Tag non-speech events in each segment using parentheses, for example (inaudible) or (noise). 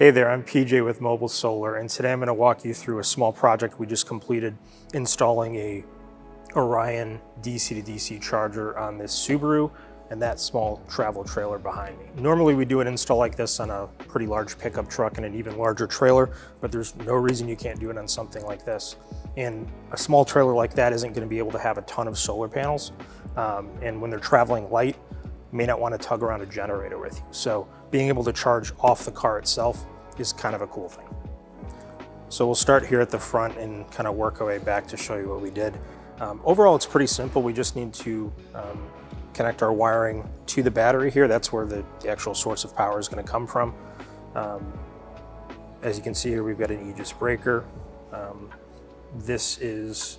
Hey there, I'm PJ with Mobile Solar, and today I'm going to walk you through a small project we just completed installing a Orion DC to DC charger on this Subaru and that small travel trailer behind me. Normally we do an install like this on a pretty large pickup truck and an even larger trailer, but there's no reason you can't do it on something like this. And a small trailer like that isn't gonna be able to have a ton of solar panels. Um, and when they're traveling light, may not wanna tug around a generator with you. So being able to charge off the car itself is kind of a cool thing. So we'll start here at the front and kind of work our way back to show you what we did. Um, overall, it's pretty simple. We just need to um, connect our wiring to the battery here. That's where the, the actual source of power is going to come from. Um, as you can see here, we've got an EGIS breaker. Um, this is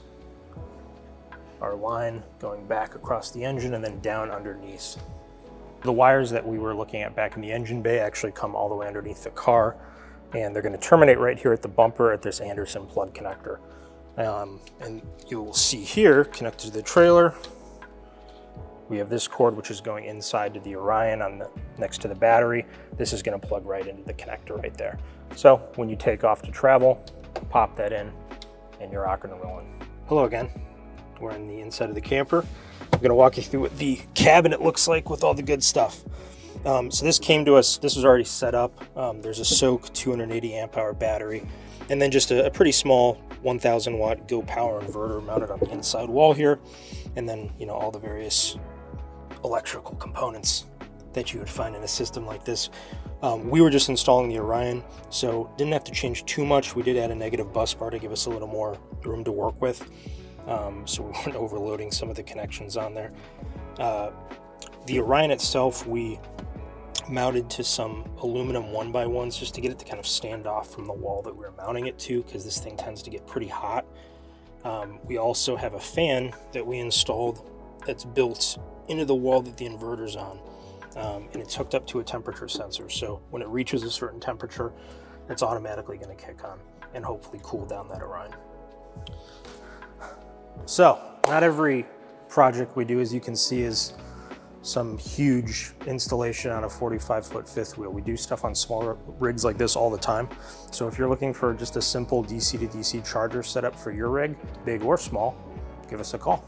our line going back across the engine and then down underneath. The wires that we were looking at back in the engine bay actually come all the way underneath the car and they're going to terminate right here at the bumper at this Anderson plug connector. Um, and you'll see here, connected to the trailer, we have this cord which is going inside to the Orion on the next to the battery. This is going to plug right into the connector right there. So when you take off to travel, pop that in and you're rocking and rolling. Hello again. We're in the inside of the camper. I'm to walk you through what the cabinet looks like with all the good stuff. Um, so this came to us, this was already set up. Um, there's a SOK 280 amp hour battery and then just a, a pretty small 1000 watt Go Power inverter mounted on the inside wall here. And then, you know, all the various electrical components that you would find in a system like this. Um, we were just installing the Orion, so didn't have to change too much. We did add a negative bus bar to give us a little more room to work with, um, so we (laughs) weren't overloading some of the connections on there. Uh, the Orion itself, we mounted to some aluminum one by ones just to get it to kind of stand off from the wall that we are mounting it to because this thing tends to get pretty hot. Um, we also have a fan that we installed that's built into the wall that the inverter's on. Um, and it's hooked up to a temperature sensor. So when it reaches a certain temperature, it's automatically going to kick on and hopefully cool down that Orion. So not every project we do, as you can see, is some huge installation on a 45 foot fifth wheel. We do stuff on smaller rigs like this all the time. So if you're looking for just a simple DC to DC charger setup for your rig, big or small, give us a call.